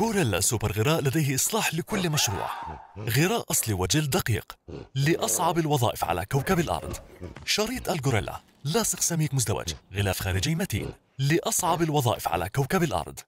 غوريلا سوبر غراء لديه إصلاح لكل مشروع. غراء أصلي وجلد دقيق لأصعب الوظائف على كوكب الأرض. شريط الغوريلا لاصق سميك مزدوج غلاف خارجي متين لأصعب الوظائف على كوكب الأرض.